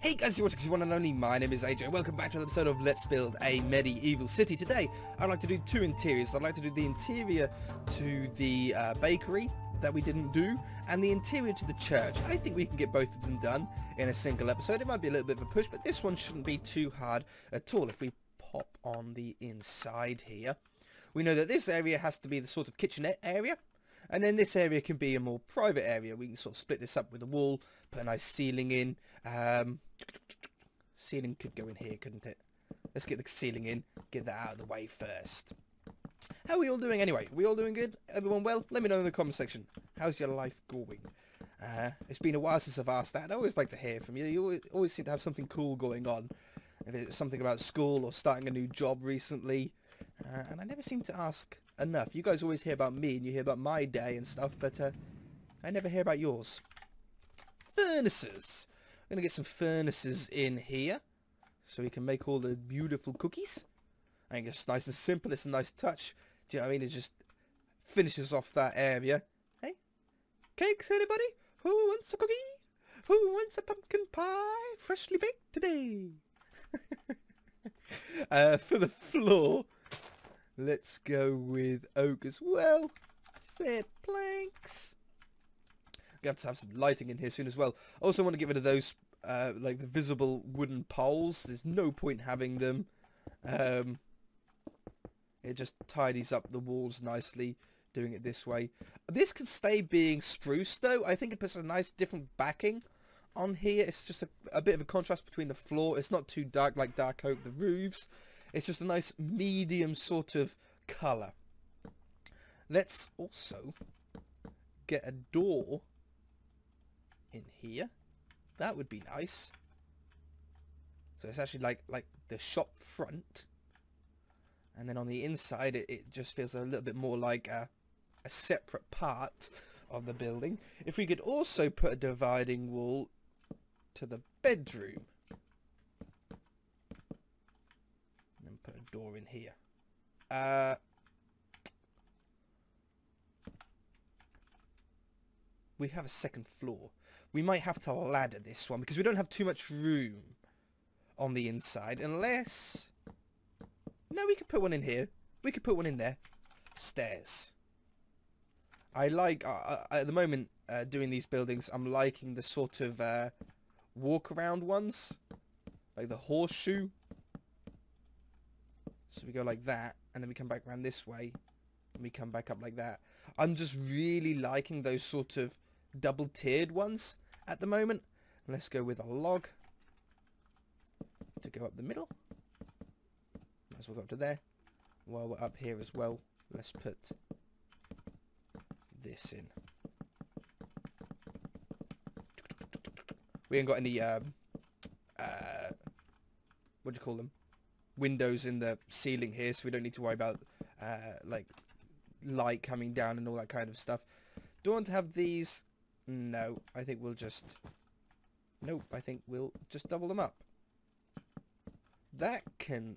Hey guys, you're watching One N Only. My name is AJ. Welcome back to an episode of Let's Build a Medieval City. Today, I'd like to do two interiors. I'd like to do the interior to the uh, bakery that we didn't do, and the interior to the church. I think we can get both of them done in a single episode. It might be a little bit of a push, but this one shouldn't be too hard at all. If we pop on the inside here, we know that this area has to be the sort of kitchenette area. And then this area can be a more private area. We can sort of split this up with a wall, put a nice ceiling in. Um, ceiling could go in here, couldn't it? Let's get the ceiling in, get that out of the way first. How are we all doing anyway? we all doing good? Everyone well? Let me know in the comment section. How's your life going? Uh, it's been a while since I've asked that. I always like to hear from you. You always, always seem to have something cool going on. If it's something about school or starting a new job recently. Uh, and I never seem to ask enough. You guys always hear about me and you hear about my day and stuff, but uh, I never hear about yours. Furnaces. I'm going to get some furnaces in here so we can make all the beautiful cookies. I think it's nice and simple. It's a nice touch. Do you know what I mean? It just finishes off that area. Hey? Cakes, anybody? Who wants a cookie? Who wants a pumpkin pie? Freshly baked today. uh, for the floor, let's go with oak as well. Set planks. We have to have some lighting in here soon as well. Also want to get rid of those, uh, like the visible wooden poles. There's no point having them. Um, it just tidies up the walls nicely doing it this way. This could stay being spruce though. I think it puts a nice different backing on here. It's just a, a bit of a contrast between the floor. It's not too dark like dark oak, the roofs. It's just a nice medium sort of colour. Let's also get a door in here. That would be nice. So it's actually like like the shop front. And then on the inside, it, it just feels a little bit more like a, a separate part of the building. If we could also put a dividing wall to the bedroom. And put a door in here. Uh, we have a second floor. We might have to ladder this one because we don't have too much room on the inside unless... No, we could put one in here. We could put one in there. Stairs. I like, uh, uh, at the moment, uh, doing these buildings, I'm liking the sort of uh, walk around ones. Like the horseshoe. So we go like that, and then we come back around this way, and we come back up like that. I'm just really liking those sort of double tiered ones at the moment. Let's go with a log to go up the middle. Might as well go up to there. While we're up here as well, let's put this in. We ain't got any, um, uh, what do you call them? Windows in the ceiling here, so we don't need to worry about, uh, like, light coming down and all that kind of stuff. Do I want to have these? No, I think we'll just... Nope, I think we'll just double them up. That can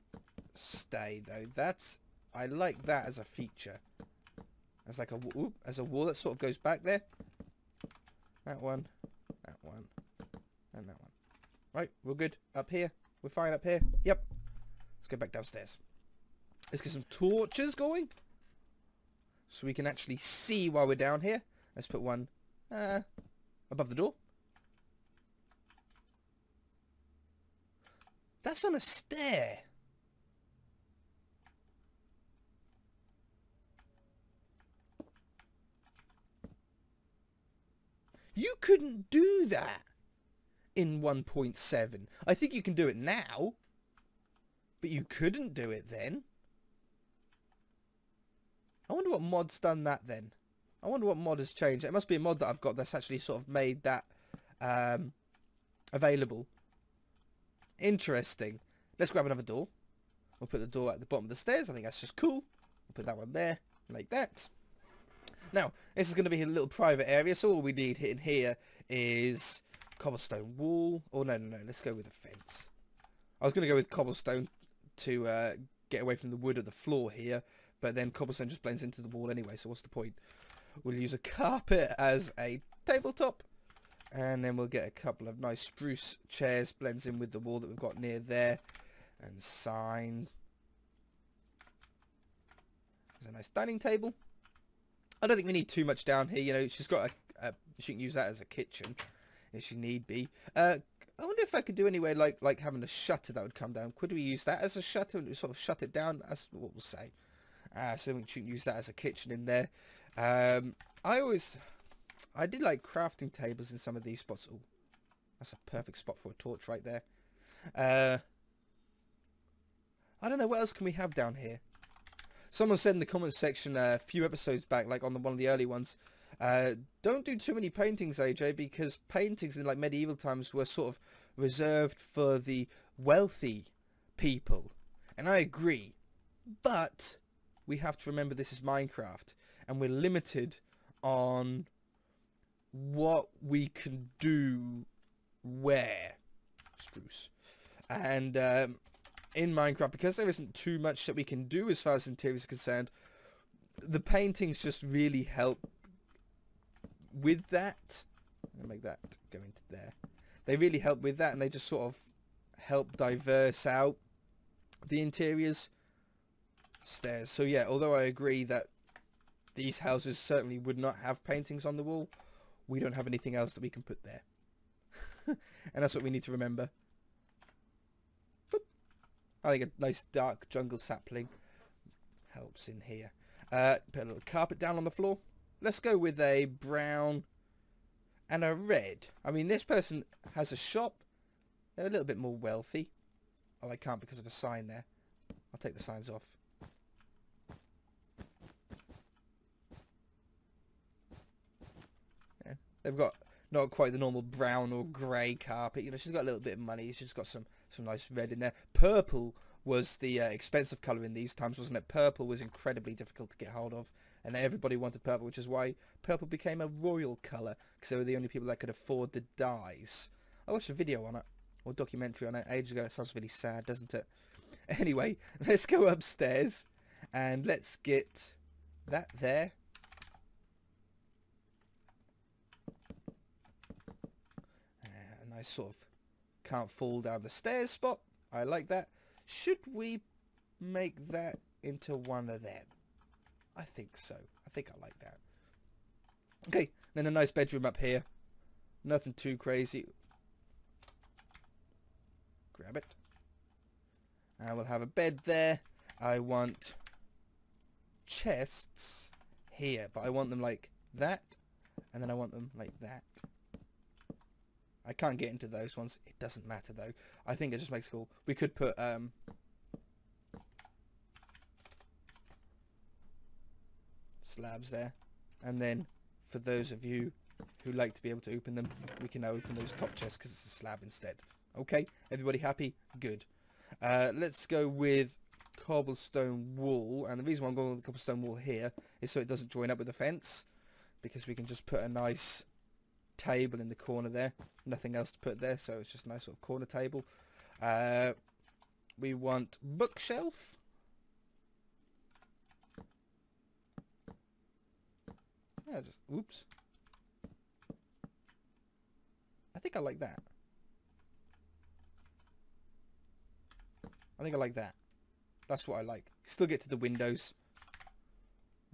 stay, though. That's... I like that as a feature. As like a... Whoop, as a wall that sort of goes back there. That one. That one. And that one. Right, we're good. Up here. We're fine up here. Yep. Go back downstairs. Let's get some torches going. So we can actually see while we're down here. Let's put one uh, above the door. That's on a stair. You couldn't do that in 1.7. I think you can do it now, but you couldn't do it then. I wonder what mod's done that then. I wonder what mod has changed. It must be a mod that I've got that's actually sort of made that um, available. Interesting. Let's grab another door. We'll put the door at the bottom of the stairs. I think that's just cool. We'll put that one there, like that. Now, this is going to be a little private area, so all we need in here is cobblestone wall. Oh, no, no, no, let's go with a fence. I was going to go with cobblestone to uh, get away from the wood of the floor here, but then cobblestone just blends into the wall anyway, so what's the point? We'll use a carpet as a tabletop. And then we'll get a couple of nice spruce chairs, blends in with the wall that we've got near there. And sign. There's a nice dining table. I don't think we need too much down here. You know, she's got a, a she can use that as a kitchen if you need be. Uh, I wonder if I could do anyway, like like having a shutter that would come down. Could we use that as a shutter and sort of shut it down? That's what we'll say. Uh, so we can use that as a kitchen in there. Um, I always, I did like crafting tables in some of these spots. Oh, that's a perfect spot for a torch right there. Uh, I don't know, what else can we have down here? Someone said in the comments section uh, a few episodes back, like on the, one of the early ones, uh, don't do too many paintings, AJ, because paintings in like medieval times were sort of reserved for the wealthy people. And I agree. But we have to remember this is Minecraft and we're limited on what we can do where. Spruce. And um, in Minecraft, because there isn't too much that we can do as far as interiors are concerned, the paintings just really help with that. Make that go into there. They really help with that and they just sort of help diverse out the interiors stairs. So yeah, although I agree that these houses certainly would not have paintings on the wall, we don't have anything else that we can put there. and that's what we need to remember. I think a nice dark jungle sapling helps in here. Uh, put a little carpet down on the floor. Let's go with a brown and a red. I mean, this person has a shop. They're a little bit more wealthy. Oh, I can't because of a sign there. I'll take the signs off. Yeah, they've got not quite the normal brown or grey carpet. You know, she's got a little bit of money. She's got some, some nice red in there. Purple was the uh, expensive colour in these times, wasn't it? Purple was incredibly difficult to get hold of, and everybody wanted purple, which is why purple became a royal colour, because they were the only people that could afford the dyes. I watched a video on it, or documentary on it ages ago. It sounds really sad, doesn't it? Anyway, let's go upstairs, and let's get that there. Uh, a nice sort of can't fall down the stairs spot. I like that. Should we make that into one of them? I think so. I think I like that. Okay, then a nice bedroom up here. Nothing too crazy. Grab it. I will have a bed there. I want chests here, but I want them like that, and then I want them like that. I can't get into those ones. It doesn't matter though. I think it just makes it cool. We could put um slabs there. And then for those of you who like to be able to open them, we can now open those top chests because it's a slab instead. Okay, everybody happy? Good. Uh, let's go with cobblestone wall. And the reason why I'm going with the cobblestone wall here is so it doesn't join up with the fence. Because we can just put a nice table in the corner there. Nothing else to put there, so it's just a nice sort of corner table. Uh, we want bookshelf. Yeah, just, oops. I think I like that. I think I like that. That's what I like. Still get to the windows.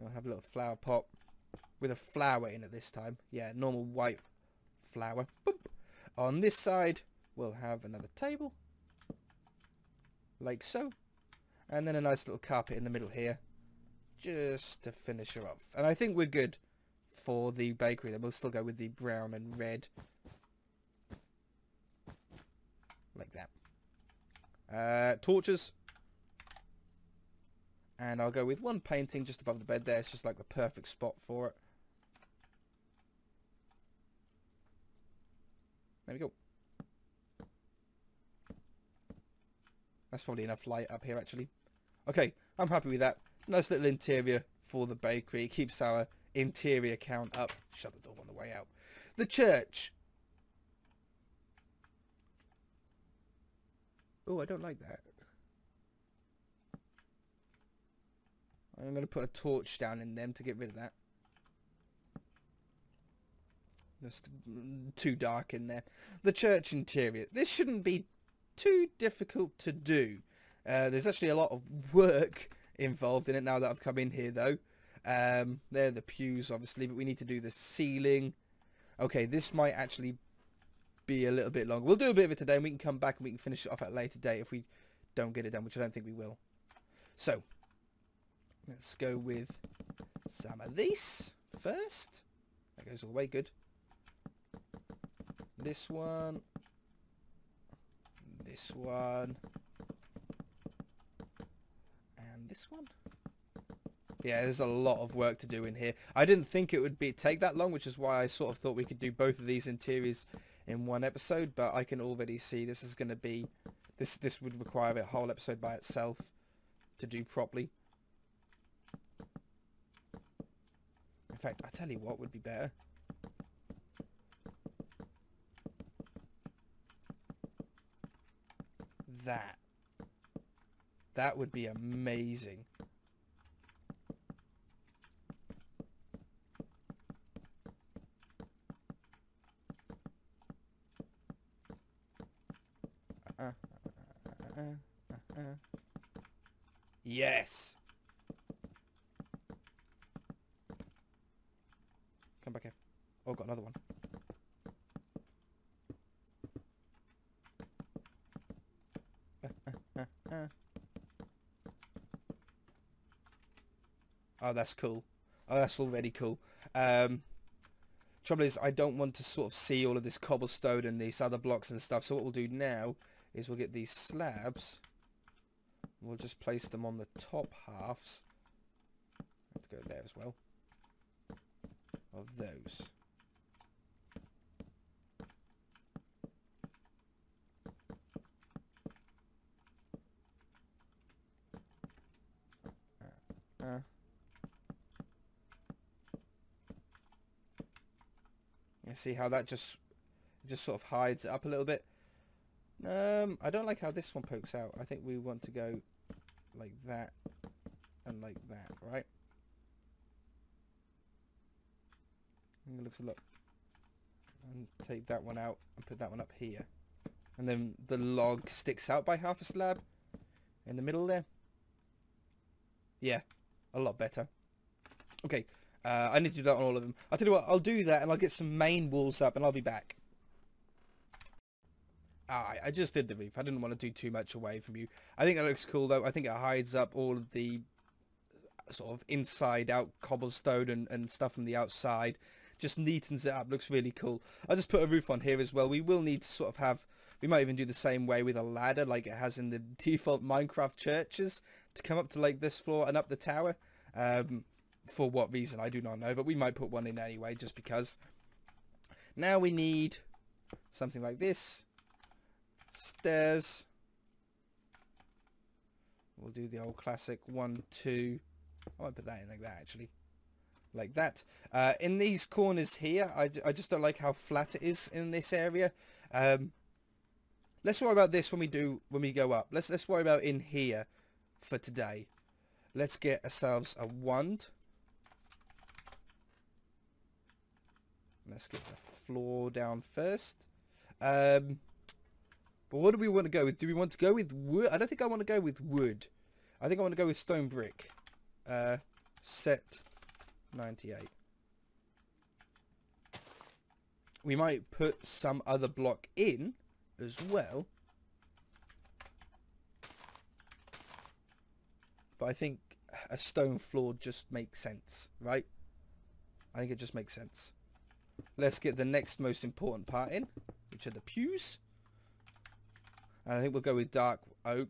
I'll have a little flower pot with a flower in it this time. Yeah, normal white flower. Boop. On this side, we'll have another table. Like so. And then a nice little carpet in the middle here. Just to finish her off. And I think we're good for the bakery. Then we'll still go with the brown and red. Like that. Uh, torches. And I'll go with one painting just above the bed there. It's just like the perfect spot for it. We go. That's probably enough light up here, actually. Okay, I'm happy with that. Nice little interior for the bakery. It keeps our interior count up. Shut the door on the way out. The church. Oh, I don't like that. I'm going to put a torch down in them to get rid of that. Just too dark in there. The church interior. This shouldn't be too difficult to do. Uh, there's actually a lot of work involved in it now that I've come in here though. Um, they're the pews obviously, but we need to do the ceiling. Okay, this might actually be a little bit longer. We'll do a bit of it today and we can come back and we can finish it off at a later date if we don't get it done, which I don't think we will. So, let's go with some of these first. That goes all the way, good. This one. This one. And this one. Yeah, there's a lot of work to do in here. I didn't think it would be take that long, which is why I sort of thought we could do both of these interiors in one episode, but I can already see this is going to be... This, this would require a whole episode by itself to do properly. In fact, I tell you what would be better. That. That would be amazing. Yes. Come back here. Oh, got another one. Oh, that's cool. Oh, that's already cool. Um, trouble is, I don't want to sort of see all of this cobblestone and these other blocks and stuff. So what we'll do now is we'll get these slabs. We'll just place them on the top halves. Let's go there as well. Of those. Uh, uh. See how that just just sort of hides it up a little bit. Um, I don't like how this one pokes out. I think we want to go like that and like that, right? it looks a lot. And take that one out and put that one up here. And then the log sticks out by half a slab in the middle there. Yeah, a lot better. Okay, uh, I need to do that on all of them. I'll tell you what, I'll do that and I'll get some main walls up and I'll be back. Ah, I just did the roof. I didn't want to do too much away from you. I think that looks cool though. I think it hides up all of the sort of inside out cobblestone and, and stuff from the outside. Just neatens it up. Looks really cool. I'll just put a roof on here as well. We will need to sort of have... We might even do the same way with a ladder like it has in the default Minecraft churches to come up to like this floor and up the tower. Um, for what reason, I do not know. But we might put one in anyway just because. Now we need something like this stairs. We'll do the old classic one, two. I might put that in like that actually. Like that. Uh, in these corners here, I, I just don't like how flat it is in this area. Um, let's worry about this when we do when we go up. Let's let's worry about in here for today. Let's get ourselves a wand. Let's get the floor down first. Um, but what do we want to go with? Do we want to go with wood? I don't think I want to go with wood. I think I want to go with stone brick. Uh, set 98. We might put some other block in as well. But I think a stone floor just makes sense, right? I think it just makes sense. Let's get the next most important part in, which are the pews. And I think we'll go with dark oak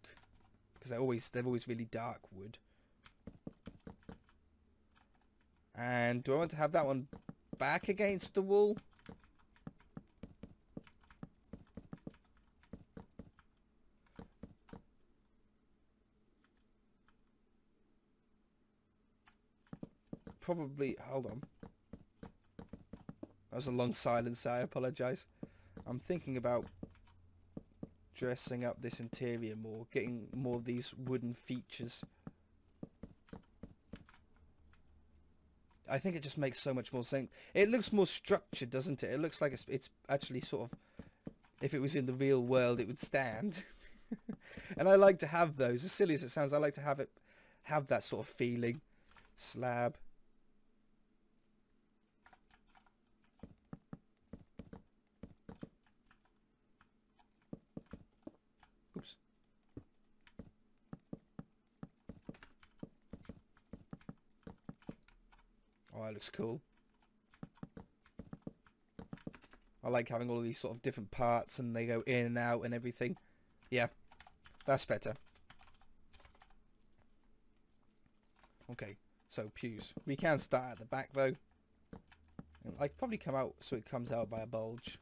because they're always they're always really dark wood. And do I want to have that one back against the wall? Probably, hold on. That was a long silence, I apologise. I'm thinking about dressing up this interior more, getting more of these wooden features. I think it just makes so much more sense. It looks more structured, doesn't it? It looks like it's, it's actually sort of, if it was in the real world, it would stand. and I like to have those. As silly as it sounds, I like to have it, have that sort of feeling. Slab. Oops. Oh, that looks cool. I like having all these sort of different parts and they go in and out and everything. Yeah, that's better. Okay, so pews. We can start at the back though. I could probably come out so it comes out by a bulge.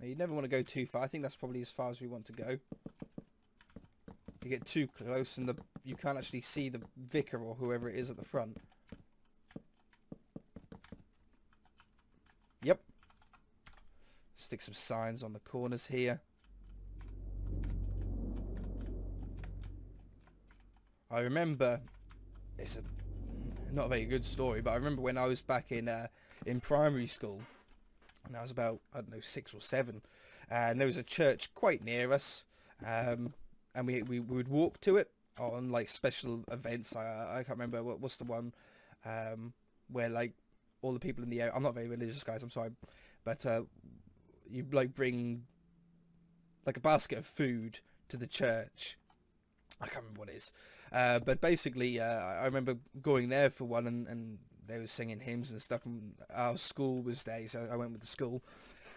Now, you never want to go too far. I think that's probably as far as we want to go. You get too close and the you can't actually see the vicar or whoever it is at the front. Yep. Stick some signs on the corners here. I remember, it's a not a very good story, but I remember when I was back in uh, in primary school, and I was about I don't know six or seven, and there was a church quite near us, um, and we, we would walk to it on like special events. I I can't remember what what's the one um, where like all the people in the area. I'm not very religious, guys. I'm sorry, but uh, you like bring like a basket of food to the church. I can't remember what it is, uh, but basically, uh, I remember going there for one, and, and they were singing hymns and stuff. And our school was there, so I went with the school,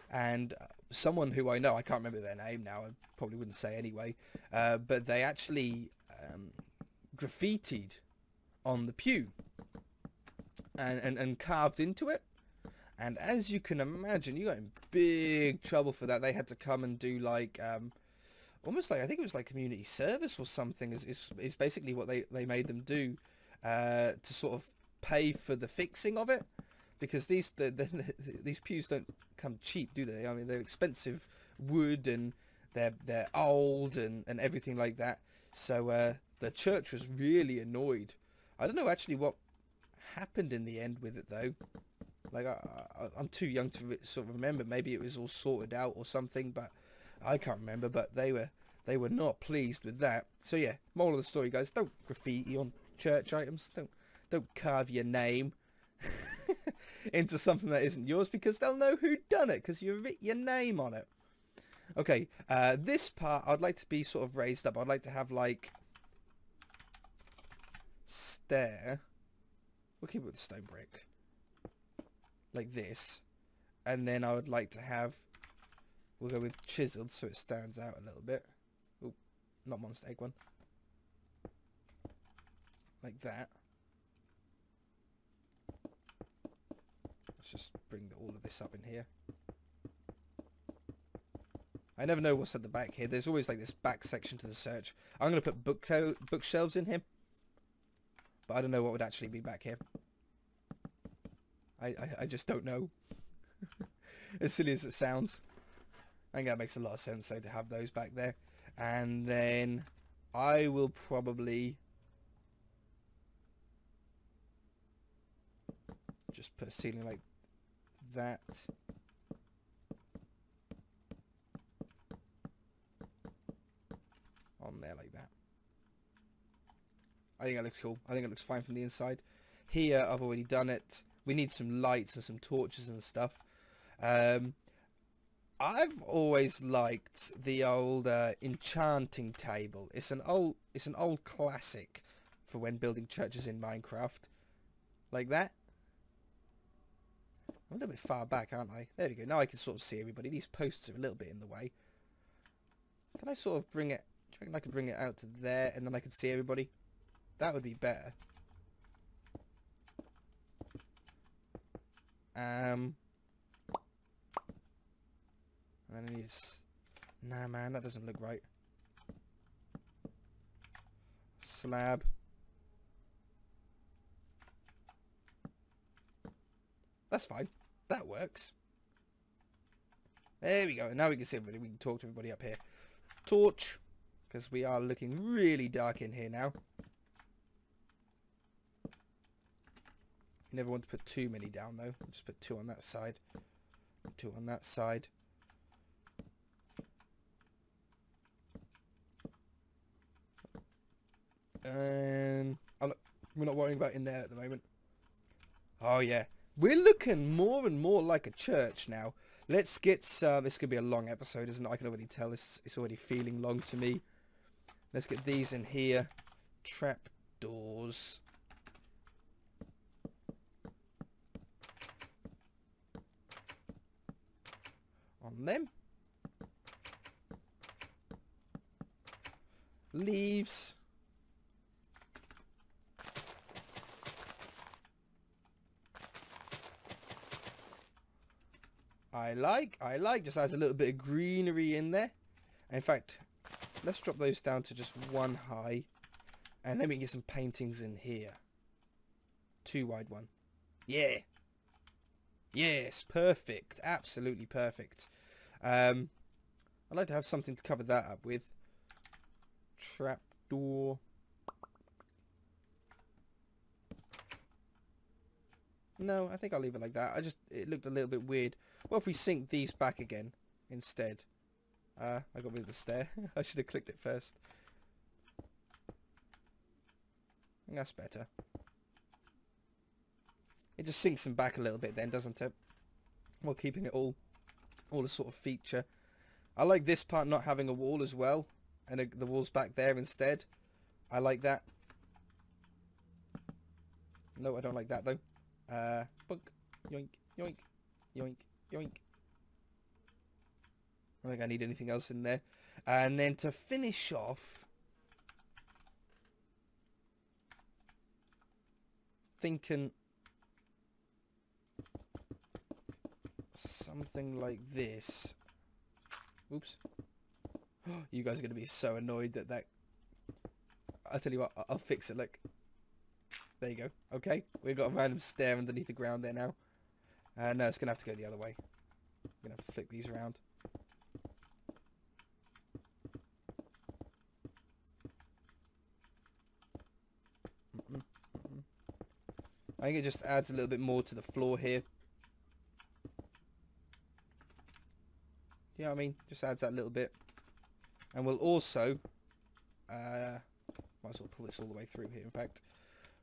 and someone who I know, I can't remember their name now. I probably wouldn't say anyway, uh, but they actually um, graffitied on the pew and, and, and carved into it. And as you can imagine, you got in big trouble for that. They had to come and do like, um, almost like, I think it was like community service or something is, is, is basically what they, they made them do uh, to sort of pay for the fixing of it. Because these the, the, the, these pews don't come cheap, do they? I mean, they're expensive wood and they're they're old and, and everything like that. So uh, the church was really annoyed. I don't know actually what happened in the end with it though. Like I, I, am too young to sort of remember. Maybe it was all sorted out or something, but I can't remember. But they were they were not pleased with that. So yeah, moral of the story, guys: don't graffiti on church items. Don't don't carve your name into something that isn't yours because they'll know who done it because you've written your name on it. Okay, uh, this part I'd like to be sort of raised up. I'd like to have like stair. We'll keep it with the stone brick. Like this. And then I would like to have, we'll go with chiseled so it stands out a little bit. Oh, not monster egg one. Like that. Let's just bring all of this up in here. I never know what's at the back here. There's always like this back section to the search. I'm going to put book bookshelves in here. But I don't know what would actually be back here. I, I, I just don't know. as silly as it sounds. I think that makes a lot of sense so to have those back there. And then I will probably just put a ceiling like that. on there like that. I think it looks cool. I think it looks fine from the inside. Here, I've already done it. We need some lights and some torches and stuff. Um, I've always liked the old uh, enchanting table. It's an old, it's an old classic for when building churches in Minecraft, like that. I'm a little bit far back, aren't I? There we go. Now I can sort of see everybody. These posts are a little bit in the way. Can I sort of bring it you reckon I could bring it out to there and then I could see everybody? That would be better. Um, and then he's... Nah, man, that doesn't look right. Slab. That's fine. That works. There we go. And Now we can see everybody. We can talk to everybody up here. Torch. Because we are looking really dark in here now. You never want to put too many down though. Just put two on that side. Two on that side. And I'm not, we're not worrying about in there at the moment. Oh yeah. We're looking more and more like a church now. Let's get some... This could be a long episode, isn't it? I can already tell. It's, it's already feeling long to me. Let's get these in here. Trap doors. On them. Leaves. I like, I like. Just adds a little bit of greenery in there. In fact, let's drop those down to just one high. And then we can get some paintings in here. Two wide one. Yeah. Yes, perfect. Absolutely perfect. Um, I'd like to have something to cover that up with. Trapdoor. No, I think I'll leave it like that. I just, it looked a little bit weird. Well, if we sink these back again instead. Uh, I got rid of the stair. I should have clicked it first. That's better. It just sinks them back a little bit then, doesn't it? While keeping it all, all a sort of feature. I like this part not having a wall as well. And the wall's back there instead. I like that. No, I don't like that though. Uh, bunk, yoink, yoink, yoink, yoink. I don't think I need anything else in there. And then to finish off, thinking something like this. Oops. you guys are going to be so annoyed that that... I'll tell you what, I'll fix it, look. There you go. Okay, we've got a random stair underneath the ground there now. Uh, no, it's going to have to go the other way. I'm going to have to flick these around. I think it just adds a little bit more to the floor here. You know what I mean? Just adds that little bit. And we'll also... Uh, might as well pull this all the way through here, in fact.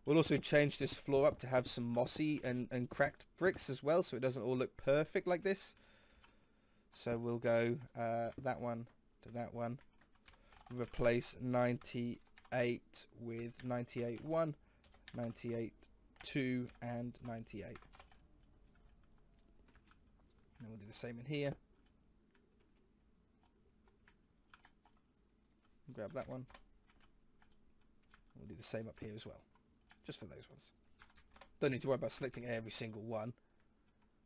We'll also change this floor up to have some mossy and, and cracked bricks as well, so it doesn't all look perfect like this. So we'll go uh, that one to that one. Replace 98 with 98 1, 98 2 and 98. And we'll do the same in here. Grab that one. We'll do the same up here as well. Just for those ones. Don't need to worry about selecting every single one.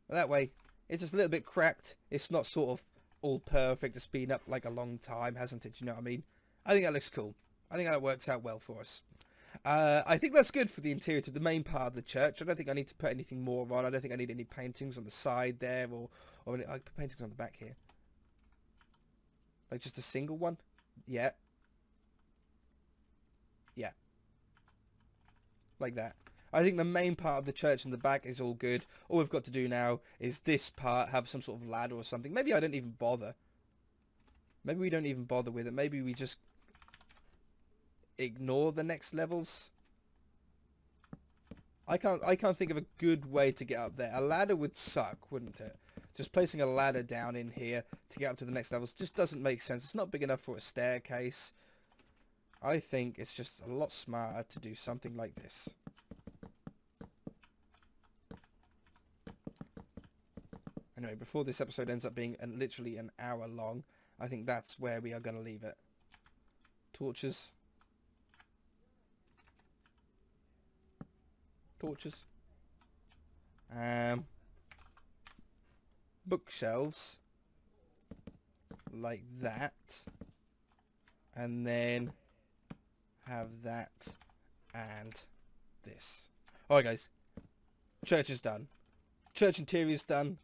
But that way, it's just a little bit cracked. It's not sort of all perfect. It's been up like a long time, hasn't it? You know what I mean? I think that looks cool. I think that works out well for us. Uh, I think that's good for the interior to the main part of the church. I don't think I need to put anything more on. I don't think I need any paintings on the side there or, or any, I put paintings on the back here. Like just a single one? Yeah. Like that. I think the main part of the church in the back is all good. All we've got to do now is this part have some sort of ladder or something. Maybe I don't even bother. Maybe we don't even bother with it. Maybe we just ignore the next levels. I can't I can't think of a good way to get up there. A ladder would suck, wouldn't it? Just placing a ladder down in here to get up to the next levels just doesn't make sense. It's not big enough for a staircase. I think it's just a lot smarter to do something like this. Anyway, before this episode ends up being an, literally an hour long, I think that's where we are going to leave it. Torches. torches. Um, bookshelves like that and then have that and this alright guys church is done church interior is done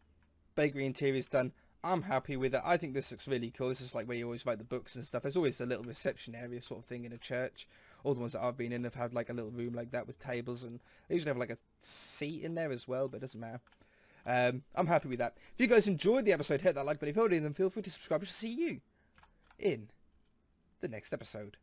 bakery interior is done I'm happy with it. I think this looks really cool. This is like where you always write the books and stuff. There's always a little reception area sort of thing in a church. All the ones that I've been in have had like a little room like that with tables and they usually have like a seat in there as well, but it doesn't matter. Um, I'm happy with that. If you guys enjoyed the episode, hit that like button. If you already, then feel free to subscribe. I shall see you in the next episode.